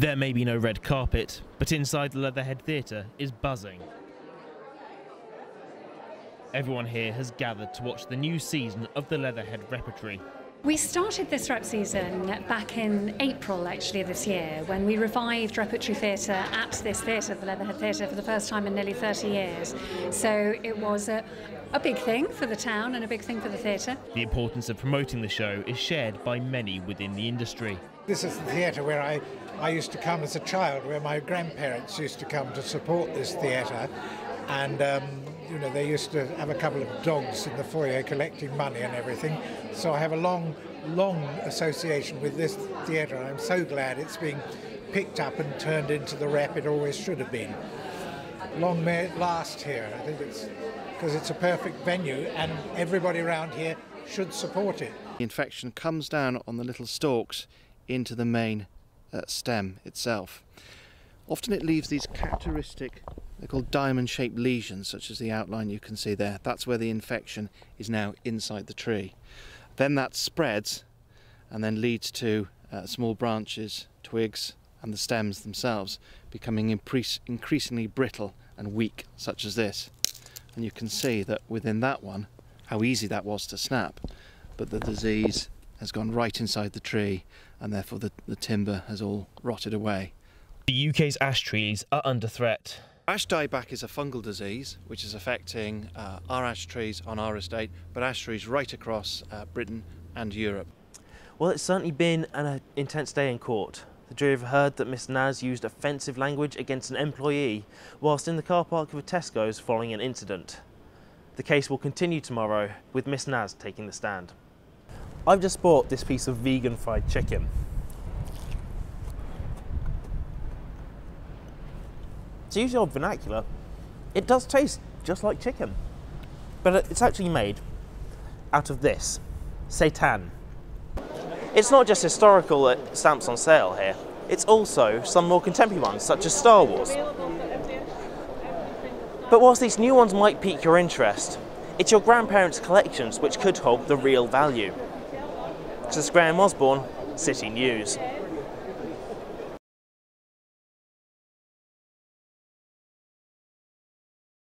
There may be no red carpet, but inside the Leatherhead Theatre is buzzing. Everyone here has gathered to watch the new season of the Leatherhead Repertory. We started this rep season back in April, actually, this year, when we revived repertory theatre at this theatre, the Leatherhead Theatre, for the first time in nearly 30 years. So it was a, a big thing for the town and a big thing for the theatre. The importance of promoting the show is shared by many within the industry. This is the theatre where I, I used to come as a child, where my grandparents used to come to support this theatre. And um, you know, they used to have a couple of dogs in the foyer collecting money and everything. So I have a long, long association with this theatre. I'm so glad it's being picked up and turned into the rep it always should have been. Long may it last here. I think it's because it's a perfect venue and everybody around here should support it. The infection comes down on the little stalks into the main uh, stem itself. Often it leaves these characteristic they're called diamond shaped lesions, such as the outline you can see there. That's where the infection is now inside the tree. Then that spreads and then leads to uh, small branches, twigs, and the stems themselves becoming increasingly brittle and weak, such as this. And you can see that within that one, how easy that was to snap, but the disease has gone right inside the tree and therefore the, the timber has all rotted away. The UK's ash trees are under threat. Ash dieback is a fungal disease which is affecting uh, our ash trees on our estate, but ash trees right across uh, Britain and Europe. Well, it's certainly been an uh, intense day in court. The jury have heard that Miss Naz used offensive language against an employee whilst in the car park of a Tesco's following an incident. The case will continue tomorrow with Miss Naz taking the stand. I've just bought this piece of vegan fried chicken. To use your vernacular, it does taste just like chicken. But it's actually made out of this, seitan. It's not just historical uh, stamps on sale here, it's also some more contemporary ones, such as Star Wars. But whilst these new ones might pique your interest, it's your grandparents' collections which could hold the real value. This is Graham Osborne, City News.